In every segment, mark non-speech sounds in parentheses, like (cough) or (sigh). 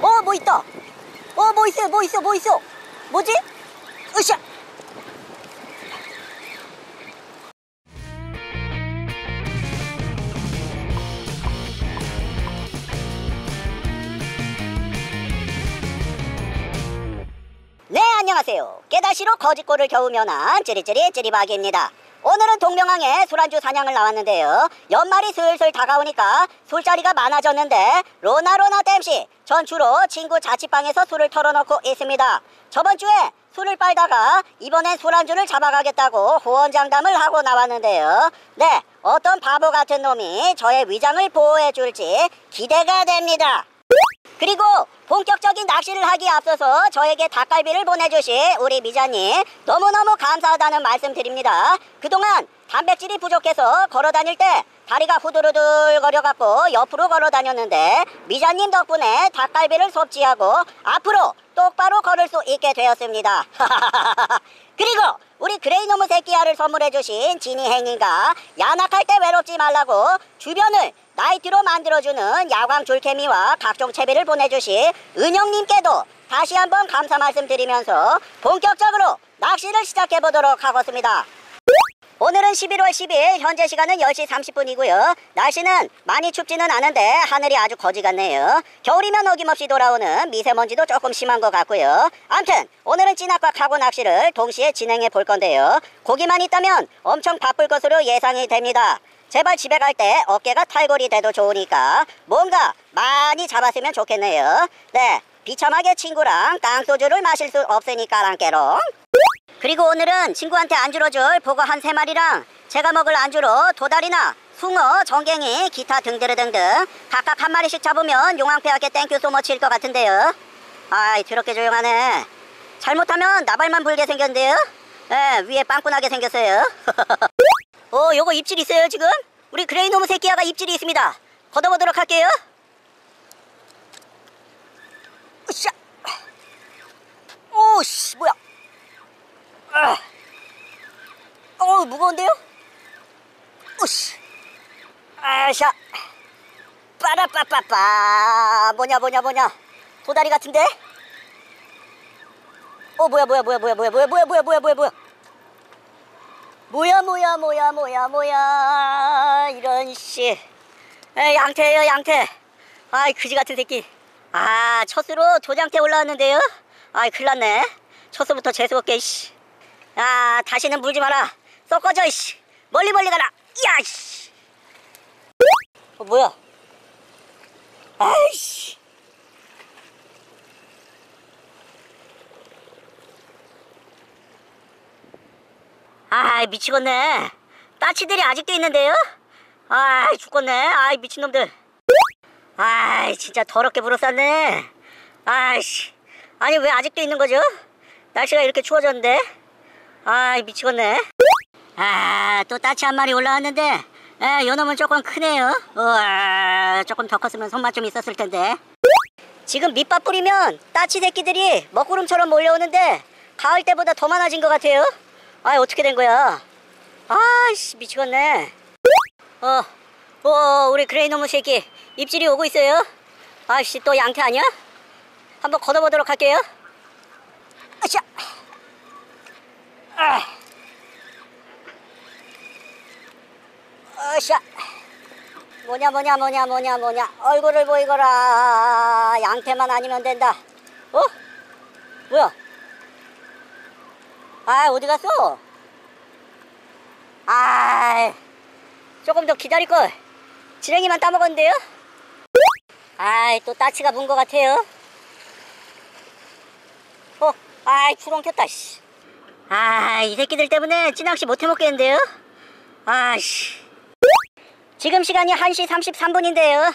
어, 뭐 있다. 어, 뭐 있어요, 뭐 있어, 뭐 있어. 뭐지? 으쌰. 네, 안녕하세요. 깨다시로 거짓골을 겨우 면한 찌리찌리 찌리바기입니다. 오늘은 동명항에 술안주 사냥을 나왔는데요. 연말이 슬슬 다가오니까 술자리가 많아졌는데 로나로나 댐씨 전 주로 친구 자취방에서 술을 털어놓고 있습니다. 저번 주에 술을 빨다가 이번엔 술안주를 잡아가겠다고 호언장담을 하고 나왔는데요. 네, 어떤 바보 같은 놈이 저의 위장을 보호해줄지 기대가 됩니다. 그리고 본격적인 낚시를 하기에 앞서서 저에게 닭갈비를 보내주신 우리 미자님 너무너무 감사하다는 말씀 드립니다. 그동안 단백질이 부족해서 걸어 다닐 때 다리가 후두루들 거려갖고 옆으로 걸어 다녔는데 미자님 덕분에 닭갈비를 섭취하고 앞으로 똑바로 걸을 수 있게 되었습니다. (laughs) 그리고 우리 그레이노무 새끼야를 선물해주신 지니 행인가 야낙할 때 외롭지 말라고 주변을 나이트로 만들어주는 야광 줄케미와 각종 채비를 보내주신 은영님께도 다시 한번 감사 말씀드리면서 본격적으로 낚시를 시작해보도록 하겠습니다. 오늘은 11월 10일 현재 시간은 10시 30분이고요. 날씨는 많이 춥지는 않은데 하늘이 아주 거지 같네요. 겨울이면 어김없이 돌아오는 미세먼지도 조금 심한 것 같고요. 암튼 오늘은 찐학과 카고 낚시를 동시에 진행해 볼 건데요. 고기만 있다면 엄청 바쁠 것으로 예상이 됩니다. 제발 집에 갈 때 어깨가 탈골이 돼도 좋으니까 뭔가 많이 잡았으면 좋겠네요. 네, 비참하게 친구랑 깡소주를 마실 수 없으니까 랑 깨롱. 그리고 오늘은 친구한테 안주로 줄 보고 한 세 마리랑 제가 먹을 안주로 도다리나 숭어, 정갱이, 기타 등등등등 각각 한 마리씩 잡으면 용왕폐하께 thank you so much일 것 같은데요. 아이 더럽게 조용하네. 잘못하면 나발만 불게 생겼는데요. 예, 위에 빵꾸나게 생겼어요. (laughs) 어, 요거 입질 있어요 지금? 우리 그레이노무 새끼야가 입질이 있습니다. 걷어보도록 할게요. 으쌰. 오씨 뭐야? 아. 어 무거운데요? 으씨. 아샤. 빠라빠빠빠. 뭐냐 뭐냐 뭐냐. 도다리 같은데? 어 뭐야 뭐야 뭐야 뭐야 뭐야 뭐야 뭐야 뭐야 뭐야 뭐야 뭐야. 뭐야 뭐야 뭐야 뭐야 뭐야 이런 씨. 에 양태예요 양태. 아이 그지 같은 새끼. 아 첫수로 도장태 올라왔는데요. 아이 큰일났네. 첫수부터 재수없게 씨. 아 다시는 물지 마라. 썩어져 씨. 멀리 멀리 가라. 야 씨. 어 뭐야? 아이씨. 아 미치겠네. 따치들이 아직도 있는데요? 아 죽겠네. 아이 미친놈들. 아이 진짜 더럽게 불어쌌네. 아이씨. 아니 왜 아직도 있는 거죠? 날씨가 이렇게 추워졌는데. 아이 미치겠네. 아 또 따치 한 마리 올라왔는데. 에, 요놈은 조금 크네요. 우와, 조금 더 컸으면 손맛 좀 있었을 텐데. 지금 밑밥 뿌리면 따치 새끼들이 먹구름처럼 몰려오는데 가을 때보다 더 많아진 것 같아요. 아 어떻게 된 거야? 아이씨 미치겠네. 어, 어 우리 그레이노무 새끼 입질이 오고 있어요. 아이씨 또 양태 아니야? 한번 걷어보도록 할게요. 아샤. 아. 아샤. 뭐냐 뭐냐 뭐냐 뭐냐 뭐냐 얼굴을 보이거라 양태만 아니면 된다. 어? 뭐야? 아 어디 갔어? 아 조금 더 기다릴 걸. 지렁이만 따먹었는데요? 아이 또 따치가 문 것 같아요. 어, 아이 주렁 켰다 씨. 아이 새끼들 때문에 찌낚시 못 해먹겠는데요? 아씨. 지금 시간이 1시 33분인데요.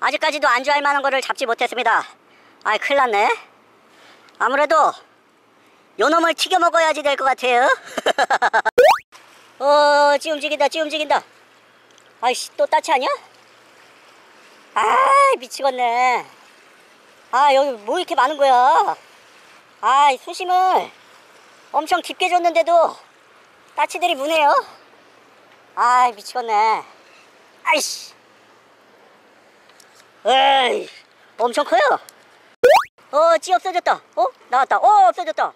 아직까지도 안주할 만한 거를 잡지 못했습니다. 아이 큰일 났네. 아무래도 요놈을 튀겨 먹어야지 될 것 같아요. (laughs) 어, 찌 움직인다, 찌 움직인다. 아이씨, 또 따치 아니야? 아, 미치겠네. 아, 여기 뭐 이렇게 많은 거야? 아, 수심을 엄청 깊게 줬는데도 따치들이 무네요. 아, 미치겠네. 아이씨. 에이, 엄청 커요. 어, 찌 없어졌다. 어, 나왔다. 어, 없어졌다.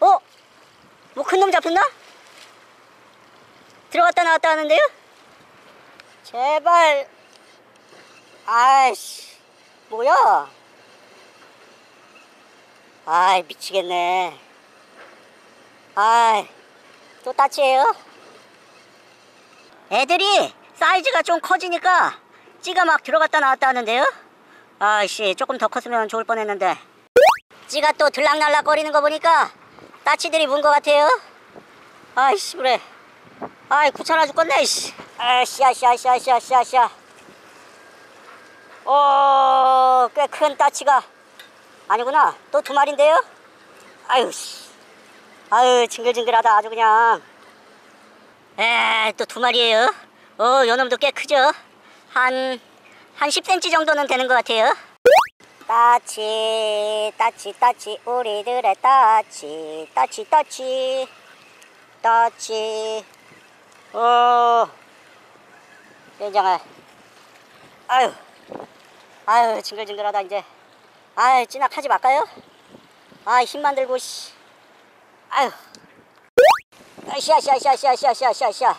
어, 뭐 큰 놈 잡혔나? 들어갔다 나왔다 하는데요? 제발. 아이씨, 뭐야? 아이, 미치겠네. 아이, 또 따치예요? 애들이 사이즈가 좀 커지니까 찌가 막 들어갔다 나왔다 하는데요? 아이씨, 조금 더 컸으면 좋을 뻔했는데. 찌가 또 들락날락 거리는 거 보니까 따치들이 문 것 같아요. 아이씨, 그래. 아이, 귀찮아 죽겠네, 씨. 아이씨, 아이씨, 아이씨, 아이씨, 아이씨, 아이씨. 어, 꽤 큰 따치가. 아니구나. 또 두 마리인데요? 아유, 씨. 아유, 징글징글하다, 아주 그냥. 에, 또 두 마리예요. 어, 요 놈도 꽤 크죠? 한, 한 10cm 정도는 되는 것 같아요. 따치, 따치, 따치, 우리들의 따치, 따치, 따치, 따치. 어, 된장아. 아유, 아유, 징글징글하다, 이제. 아유, 찌낙하지 말까요? 아, 힘만 들고, 씨. 아유. 아시아, 시아, 시아, 시아, 시아, 시아, 시아, 시아.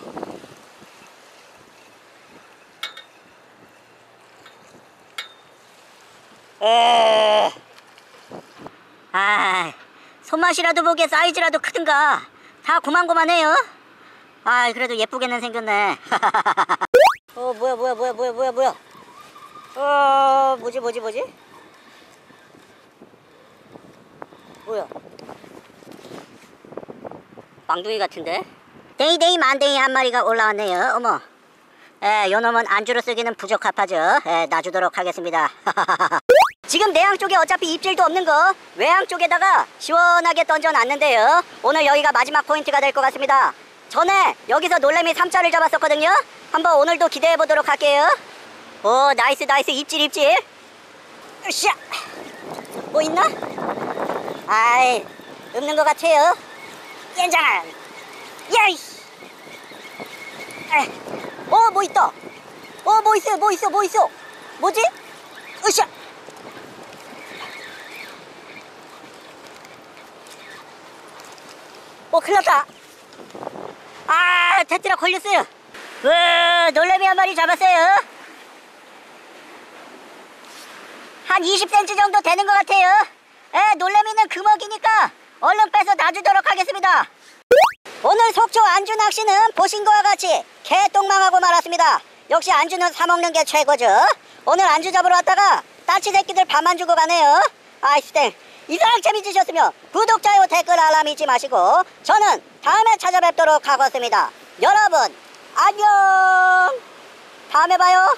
에. 아, 손맛이라도 보게 사이즈라도 크든가. 다 고만고만해요. 아, 그래도 예쁘게는 생겼네. (laughs) 어, 뭐야, 뭐야, 뭐야, 뭐야, 뭐야, 뭐야. 어, 뭐지, 뭐지, 뭐지? 뭐야? 망둥이 같은데? 데이데이 만데이 한 마리가 올라왔네요. 어머. 에, 요 놈은 안주로 쓰기는 부적합하죠. 에, 놔주도록 하겠습니다. (laughs) 지금 내양 쪽에 어차피 입질도 없는 거 외양 쪽에다가 시원하게 던져놨는데요. 오늘 여기가 마지막 포인트가 될 것 같습니다. 전에 여기서 놀래미 3자를 잡았었거든요. 한번 오늘도 기대해 보도록 할게요. 오, nice, nice. 입질, 입질. 으쌰. 뭐 있나? 아이, 없는 것 같아요. yen장아 야이 어뭐 있다 어뭐 있어 뭐 있어 뭐 있어 뭐지 으쌰 어 큰일 났다 아 테트라 걸렸어요 으 놀래미 한 마리 잡았어요 한 20cm 정도 되는 것 같아요 에 놀래미는 금어기니까 얼른 빼서 놔주도록 하겠습니다. 오늘 속초 안주 낚시는 보신 것과 같이 개똥망하고 말았습니다. 역시 안주는 사 먹는 게 최고죠. 오늘 안주 잡으러 왔다가 따치 새끼들 밥만 주고 가네요. 아이스땡 이상 재미지셨으면 구독, 좋아요, 댓글 알람 잊지 마시고 저는 다음에 찾아뵙도록 하겠습니다. 여러분 안녕 다음에 봐요.